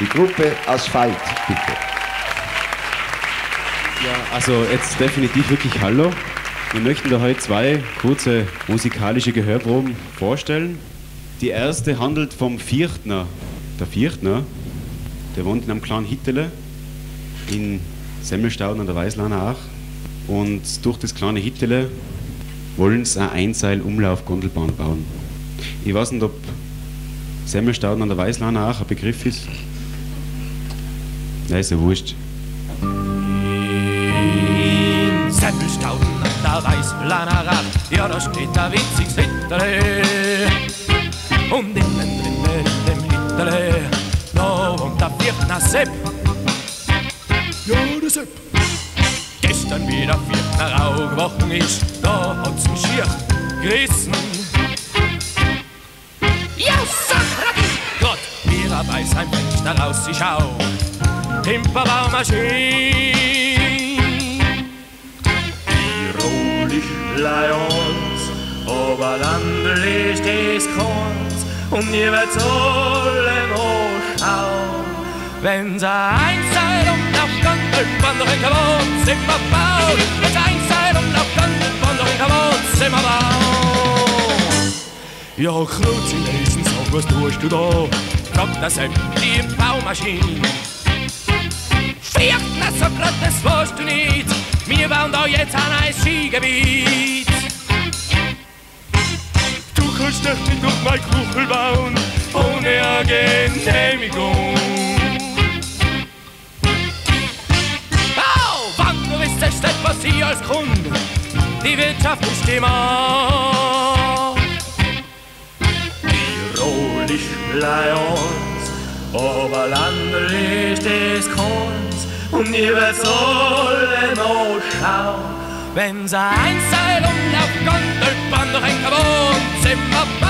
Die Gruppe Asphalt, bitte. Ja, also jetzt definitiv wirklich Hallo. Wir möchten da heute zwei kurze musikalische Gehörproben vorstellen. Die erste handelt vom Viertner. Der Viertner, der wohnt in einem kleinen Hittele in Semmelstauden an der Weißlaner Ach. Und durch das kleine Hittele wollen sie eine Einseil-Umlauf-Gondelbahn bauen. Ich weiß nicht, ob Semmelstauden an der Weißlaner Ach ein Begriff ist. Nein, ist ja wurscht. In Semmelstauden an der Weißlaner Ach, ja, da steht ein winziges Hittele. Und innen drinnen in dem Hittele, da wohnt der Viertner Sepp. Ja, der Sepp. Gestern wieder Viertner aufgewachen ist, da hat's mich schier gerissen. Ja, Sakrati! Gott, wie er bei seinem Fenster raus ich schau. Timperbaumaschine. Tirolisch Lions, Oberlandlich des Korns und ihr werdet alle noch schauen. Wenn sie einseil um auf Gondelbahn noch in Kavon, sind wir baut. Wenn sie einseil um auf Gondelbahn noch in Kavon, sind wir baut. Ja, Knut in Essen, sag, was tust du da? Fragt das Sepp, die Baumaschine. Viertner, so grad, das weißt du nicht. Wir bauen da jetzt ein neues Skigebiet. Du kannst doch nicht auf mein Kuchel bauen, ohne eine Genehmigung. Au, wann du wisst, es steht, was sie als Kunde die Wirtschaft bestimmt. Tirolisch Lions, Oberlandlich des Korns und ihr über sollen noch schauen. Wenn sie ein Seil umlaufen kann, dann brand doch ein Wohnzimmer.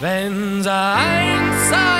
Wenn sie einsam